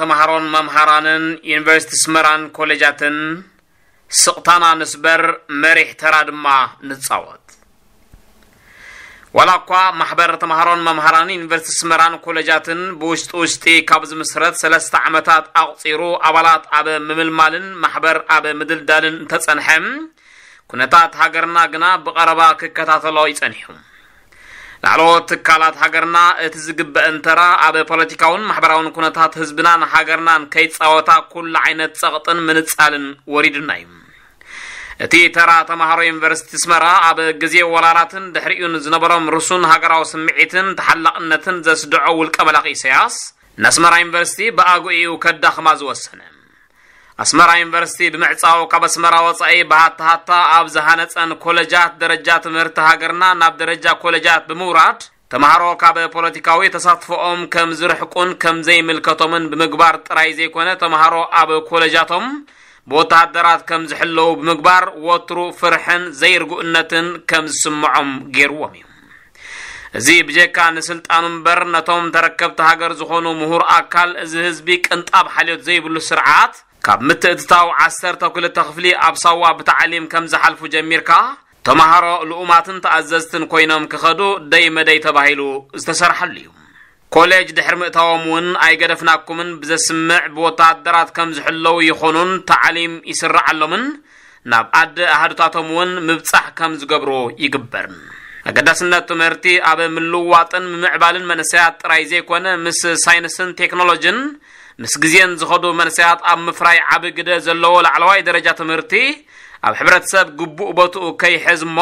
ተምሃሮን መምሃራንን ዩኒቨርሲቲ ስመራን ኮሌጃትን ስቕታና ንስበር መሪሕ ተራ ድማ ንፃወት ዋላ እኳ ማሕበር ተምሃሮን መምሃራን ዩኒቨርሲቲ ስመራን ኮሌጃትን ብውሽጢ ውሽጢ ካብ ዝምስረት ሰለስተ ዓመታት ኣቕፂሩ ኣባላት ኣበ ምምልማልን ማሕበር ኣበ ምድልዳልን እንተጸንሐ ኩነታት ሃገርና ግና ብቐረባ ክከታተሎ ይጸኒሑ ላዕለዎት ትካላት ሃገርና እቲ ዝግበአን ተራ ኣብ ፖለቲካውን ማሕበራውን ኩነታት ህዝብናን ሃገርናን ከይፃወታ ኩሉ ዓይነት ጸቕጥን ምንጻልን ወሪድና እዩ። እቲ ተራ ተምሃሮ ዩኒቨርሲቲ ስመራ ኣብ ግዜ ወላላትን ድሕሪኡን ዝነበሮም ርሱን ሃገራዊ ስምዒትን ተሓላቕነትን ዘስድዖ ውልቀ መላኺ ኢሳያስ ንኣስመራ ዩኒቨርሲቲ ብኣጉኢኡ ከዳኽማ ዝወሰነ ኣስመራ ዩኒቨርሲቲ ብምዕፃው ካብ ኣስመራ ወፃኢ ብሃታሃታ ኣብ ዝሃነፀን ኮሌጃት ደረጃ ትምህርቲ ሃገርና ናብ ደረጃ ኮሌጃት ብምውራድ ተምሃሮ ካብ ፖለቲካዊ ተሳትፎኦም ከም ዝርሕቁን ከም ዘይምልከቶምን ብምግባር ጥራይ ዘይኮነ ተምሃሮ ኣብ ኮሌጃቶም ብወተሃደራት ከም ዝሕለዉ ብምግባር ወትሩ ፍርሕን ዘይርጉእነትን ከም ዝስምዖም ገይርዎም እዩ እዚ ብጀካ ንስልጣኑ እምበር ነቶም ተረከብቲ ሃገር ዝኾኑ ምሁር ኣካል እዚ ህዝቢ ቅንጣብ ሓልዮት ዘይብሉ ስርዓት ካብ ምትእትታው ዓሰርተ ክልተ ክፍሊ ኣብ ሳዋ ብተዓሊም ከም ዝሓልፉ ጀሚርካ ተምሃሮ ልኡማትን ተኣዘዝትን ኮይኖም ክኸዱ ደይ መደይ ተባሂሉ ዝተሰርሐሉ እዩ። ኮሌጅ ድሕሪ ምእታዎም እውን ኣይገደፍናኩምን ብዘስምዕ ብወተሃደራት ከም ዝሕለዉ ይኹኑን ተዓሊም ይስርዓሎምን ናብ ኣዲ ኣሃዱታቶም እውን ምብፃሕ ከም ዝገብሩ ይግበርን። ኣገዳስነት ትምህርቲ ኣብ ምልዋጥን ምምዕባልን መንእሰያት ጥራይ ዘይኮነ ምስ ሳይንስን ቴክኖሎጅን ምስ ግዜን ዝኸዱ መንእሰያት ኣብ ምፍራይ ዓብ ግደ ዘለዎ ላዕለዋይ ደረጃ ትምህርቲ ኣብ ሕብረተሰብ ግቡእ ቦትኡ ከይሕዝ እሞ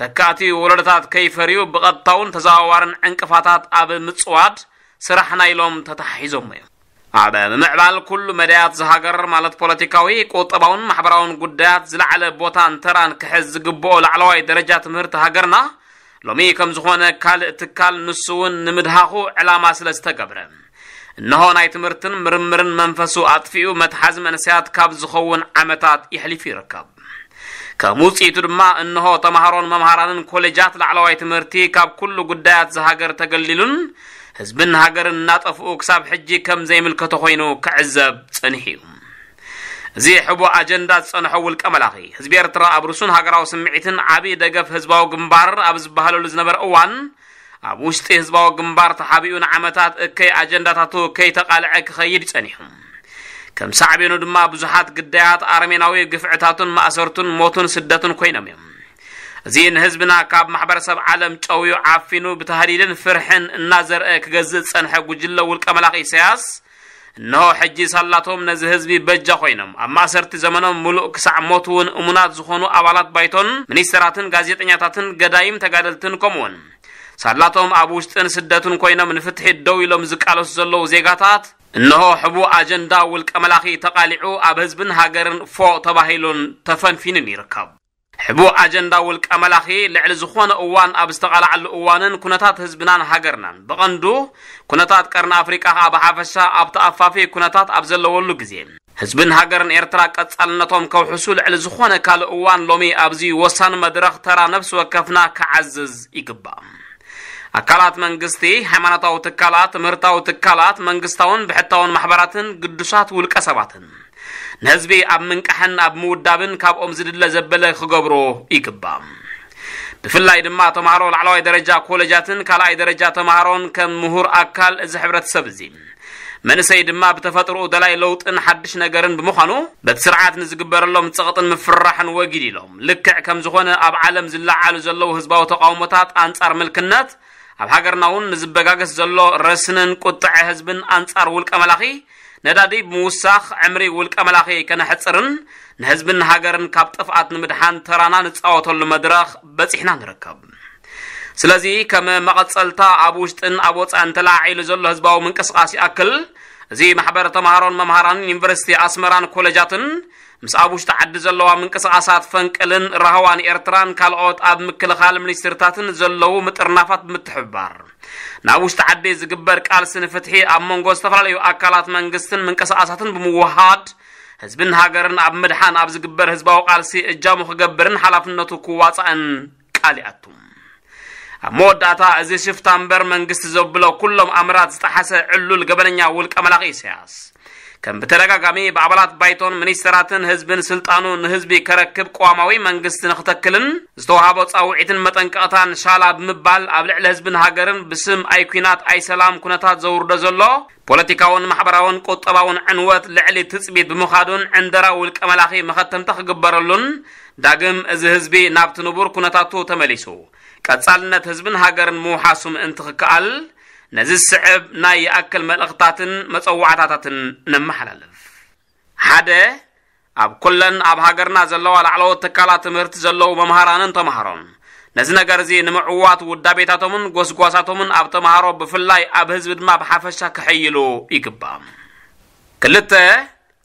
ተካእቲ ወለዶታት ከይፈርዩ ብቐጥታውን ተዘዋዋርን ዕንቅፋታት ኣብ ምፅዋድ ስራሕና ኢሎም ተታሒዞም እዮም ኣብ ምምዕባል ኩሉ መድያት ዝሃገር ማለት ፖለቲካዊ ቁጠባውን ማሕበራውን ጉዳያት ዝለዓለ ቦታን ተራን ክሕዝ ዝግብኦ ላዕለዋይ ደረጃ ትምህርቲ ሃገርና ሎሚ ከም ዝኾነ ካልእ ትካል ንሱ እውን ንምድሃኹ ዕላማ ስለ ዝተገብረ እንሆ ናይ ትምህርትን ምርምርን መንፈሱ ኣጥፊኡ መትሓዚ መንስያት ካብ ዝኸውን ዓመታት ይሕሊፉ ይርከብ ከም ውፅኢቱ ድማ እንሆ ተምሃሮን መምሃራንን ኮሌጃት ላዕለዋይ ትምህርቲ ካብ ኩሉ ጉዳያት ዝሃገር ተገሊሉን ህዝብን ሃገርን እናጠፍኡ ክሳብ ሕጂ ከም ዘይምልከቶ ኮይኑ ክዕዘብ ፀኒሕ እዩ። እዚ ሕቡእ ኣጀንዳ ዝፀንሖ ውልቀ መላኺ ህዝቢ ኤርትራ ኣብ ርሱን ሃገራዊ ስምዒትን ዓብዪ ደገፍ ህዝባዊ ግንባር ኣብ ዝበሃለሉ ዝነበረ እዋን ኣብ ውሽጢ ህዝባዊ ግንባር ተሓቢኡ ንዓመታት እከይ ኣጀንዳታቱ ከይተቃልዐ ክኸይድ ይጸኒሑ ከም ሳዕቤኑ ድማ ብዙሓት ግዳያት ኣርሜናዊ ግፍዕታቱን ማእሰርቱን ሞቱን ስደትን ኮይኖም እዮም እዚ ንህዝብና ካብ ማሕበረሰብ ዓለም ጨውዩ ዓፊኑ ብተሃዲድን ፍርሕን እናዘርአ ክገዝእ ዝፀንሐ ጉጅለ ውልቀ መላኺ ኢሳያስ እንሆ ሕጂ ሳላቶም ነዚ ህዝቢ በጃ ኮይኖም ኣብ ማእሰርቲ ዘመኖም ሙሉእ ክሳዕ ሞት እውን እሙናት ዝኾኑ ኣባላት ባይቶን ሚኒስተራትን ጋዜጠኛታትን ገዳይም ተጋደልትን ከምኡውን ሳላቶም ኣብ ውሽጥን ስደትን ኮይኖም ንፍትሒ ደው ኢሎም ዝቃለሱ ዘለዉ ዜጋታት እንሆ ሕቡእ ኣጀንዳ ውልቀ መላኺ ተቃሊዑ ኣብ ህዝብን ሃገርን ፎ ተባሂሉን ተፈንፊንን ይርከብ። ሕቡእ ኣጀንዳ ውልቀ መላኺ ልዕሊ ዝኾነ እዋን ኣብ ዝተቓልዓሉ እዋንን ኩነታት ህዝብናን ሃገርናን። ብቐንዱ ኩነታት ቀርኒ ኣፍሪቃ ከዓ ብሓፈሻ ኣብ ተኣፋፊ ኩነታት ኣብ ዘለወሉ ግዜ ህዝብን ሃገርን ኤርትራ ቀጻልነቶም ከውሕሱ ልዕሊ ዝኾነ ካልእ እዋን ሎሚ ኣብዚ ወሳኒ መድረኽ ተራ ነፍሲ ወከፍና ክዓዝዝ ይግባእ ኣካላት መንግስቲ ሃይማኖታዊ ትካላት ትምህርታዊ ትካላት መንግስታውን ብሕታውን ማሕበራትን ግዱሳት ውልቀ ሰባትን። ንህዝቢ ኣብ ምንቃሕን ኣብ ምውዳብን ካብኦም ዝድለ ዘበለ ክገብሮ ይግባእ ብፍላይ ድማ ተምሃሮ ላዕለዋይ ደረጃ ኮሌጃትን ካልኣይ ደረጃ ተምሃሮን ከም ምሁር ኣካል እዚ ሕብረተሰብ እዚ። መንእሰይ ድማ ብተፈጥሮኡ ደላይ ለውጥን ሓድሽ ነገርን ብምዃኑ በቲ ስርዓት ንዝግበረሎም ፀቕጥን ምፍራሕን ወጊድ ኢሎም። ልክዕ ከም ዝኾነ ኣብ ዓለም ዝለዓሉ ዘለዉ ህዝባዊ ተቃውሞታት ኣንጻር ምልክነት ኣብ ሃገርና እውን ንዝበጋገስ ዘሎ ረስንን ቁጥዐ ህዝብን ኣንጻር ውልቀ መላኺ ነዳዲ ብምውሳኽ ዕምሪ ውልቀ መላኺ ከነሕፅርን ንህዝብን ሃገርን ካብ ጥፍኣት ንምድሓን ተራና ንፃወተሉ መድረኽ በፂሕና ንርከብ። ስለዚ ከም መቐፀልታ ኣብ ውሽጥን ኣብ ወፃእን ተላዒሉ ዘሎ ህዝባዊ ምንቅስቃስ ይኣክል እዚ ማሕበር ተምሃሮን መምሃራንን ዩኒቨርሲቲ ኣስመራን ኮሌጃትን ምስ ኣብ ውሽጢ ዓዲ ዘለዋ ምንቅስቃሳት ፈንቅልን ረህዋን ኤርትራን ካልኦት ኣብ ምክልኻል ሚኒስትርታትን ዘለዉ ምጥርናፋት ብምትሕብባር። ናብ ውሽጢ ዓዲ ዝግበር ቃልሲ ንፍትሒ ኣብ መንጎ ዝተፈላለዩ ኣካላት መንግስትን ምንቅስቃሳትን ብምውሃድ ህዝብን ሃገርን ኣብ ምድሓን ኣብ ዝግበር ህዝባዊ ቃልሲ እጃሙ ክገብርን ሓላፍነቱ ክዋፃእን ቃል ይኣቱ ኣብ መወዳእታ እዚ ሽፍታ እምበር መንግስቲ ዘብሎ ኩሎም ኣምራት ዝጠሓሰ ዕሉል ገበነኛ ውልቀ መላኺ ኢሳያስ ከም ብተደጋጋሚ ብኣባላት ባይቶን ሚኒስተራትን ህዝብን ስልጣኑ ንህዝቢ ከረክብ ቀዋማዊ መንግስቲ ንክተክልን ዝተዋሃቦ ፃውዒትን መጠንቀቕታን ሻላ ብምባል ኣብ ልዕሊ ህዝብን ሃገርን ብስም ኣይ ኩናት ኣይ ሰላም ኩነታት ዘውርዶ ዘሎ ፖለቲካውን ማሕበራውን ቁጠባውን ዕንወት ልዕሊ ትፅቢት ብምኻዱን ዕንደራ ውልቀ መላኺ መኸተምቲ ክግበረሉን። ዳግም እዚ ህዝቢ ናብቲ ንቡር ኩነታቱ ተመሊሱ። ቀጻልነት ህዝብን ሃገርን ምውሓሱ ምእንቲ ክከኣል ነዚ ዝስዕብ ናይ ይኣክል መልእኽታትን መፀዋዕታታትን ነመሓላለፍ። ሓደ ኣብ ኩለን ኣብ ሃገርና ዘለዋ ላዕለዎት ትካላት ትምህርቲ ዘለዉ መምሃራንን ተምሃሮን ነዚ ነገር እዚ ንምዕዋት ውዳቤታቶምን ጎስጓሳቶምን ኣብ ተምሃሮ ብፍላይ ኣብ ህዝቢ ድማ ብሓፈሻ ክሕይሉ ይግባእ ክልተ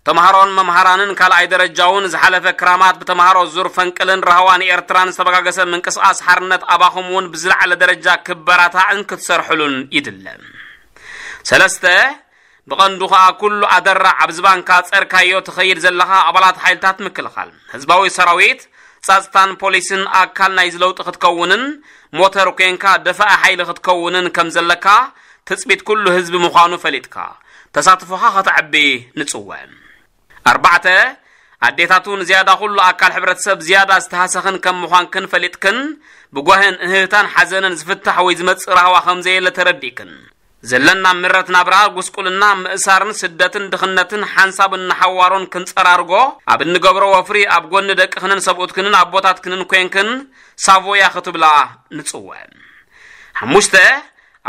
ተምሃሮን መምሃራንን ካልኣይ ደረጃውን ዝሓለፈ ክራማት ብተምሃሮ ዙር ፈንቅልን ረሃዋን ኤርትራን ዝተበጋገሰ ምንቅስቓስ ሓርነት ኣባኹም እውን ብዝለዓለ ደረጃ ክበራታዕን ክትሰርሕሉን ይድለ ሰለስተ ብቐንዱ ከዓ ኩሉ ኣደራ ኣብ ዝባንካ ፀርካዮ ትኸይድ ዘለኻ ኣባላት ሓይልታት ምክልኻል ህዝባዊ ሰራዊት ጻጽታን ፖሊስን ኣካል ናይ ዝለውጢ ክትከውንን ሞተር ኮንካ ደፋእ ሓይሊ ክትከውንን ከም ዘለካ ትፅቢት ኩሉ ህዝቢ ምዃኑ ፈሊጥካ ተሳትፎኻ ከተዕቢ ንጽውዕ ኣርባዕተ ኣዴታቱን ዝያዳ ኩሉ ኣካል ሕብረተሰብ ዝያዳ ዝተሃሰኽን ከም ምዃንክን ፈሊጥክን ብጓህን እህታን ሓዘንን ዝፍታሕ ወይ ዝመጽእ ረህዋ ከምዘየለ ተረዲእክን። ዘለና ምረት ናብራ ጉስቁልና ምእሳርን ስደትን ድኽነትን ሓንሳብን ናሓዋሮን ክንፀራርጎ ኣብ እንገብሮ ወፍሪ ኣብ ጎኒ ደቅኽንን ሰብኡትክንን ኣቦታትክንን ኮንክን ሳቮያ ክትብላ ንጽውዕ ሓሙሽተ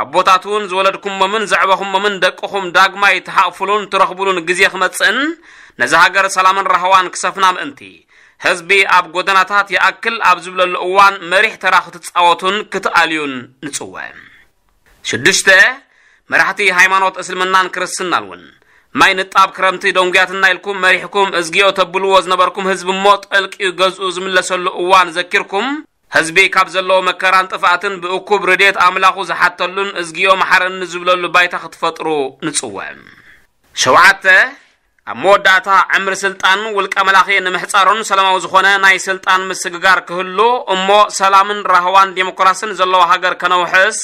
ኣቦታት እውን ዝወለድኩሞምን ዘዕበኹሞምን ደቅኹም ዳግማይ ትሓቕፍሉን ትረኽብሉን ግዜ ክመጽእን ነዚ ሃገር ሰላምን ረህዋን ክሰፍና ምእንቲ። ህዝቢ ኣብ ጎደናታት ይኣክል ኣብ ዝብለሉ እዋን መሪሕ ተራ ክትፃወቱን ክትኣልዩን ንጽውዕ ሽዱሽተ መራሕቲ ሃይማኖት እስልምናን ክርስትናን እውን ማይ ንጣብ ክረምቲ ደንጉያትና ኢልኩም መሪሕኩም እዝጊኦ ተብልዎ ዝነበርኩም ህዝቢ እሞ ጠልቂዩ ገዝኡ ዝምለሰሉ እዋን ዘኪርኩም ህዝቢ ካብ ዘለዎ መከራን ጥፍኣትን ብእኩብ ርዴት ኣምላኹ ዝሓተሉን እዝጊኦ መሓረኒ ዝብለሉ ባይታ ክትፈጥሩ ንጽውዕ ሸውዓተ ኣብ መወዳእታ ዕምሪ ስልጣን ውልቀ መላኺ ንምሕፃሮን ሰላማዊ ዝኾነ ናይ ስልጣን ምስግጋር ክህሉ እሞ ሰላምን ራህዋን ዴሞክራስን ዘለዎ ሃገር ከነውሕስ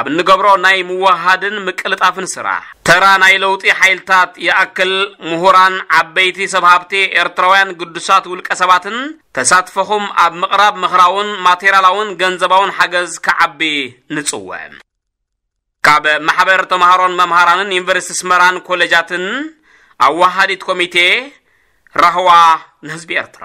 ኣብ እንገብሮ ናይ ምውሃድን ምቅልጣፍን ስራሕ ተራ ናይ ለውጢ ሓይልታት ይኣክል ምሁራን ዓበይቲ ሰብ ሃብቲ ኤርትራውያን ግዱሳት ውልቀ ሰባትን ተሳትፈኹም ኣብ ምቕራብ ምኽራውን ማቴርያላውን ገንዘባውን ሓገዝ ክዓቢ ንጽውዕ። ካብ ማሕበር ተምሃሮን መምሃራንን ዩኒቨርስቲ ኣስመራን ኮሌጃትን ኣዋሃዲት ኮሚቴ ራህዋ ንህዝቢ ኤርትራ